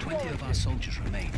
Twenty of our soldiers remain.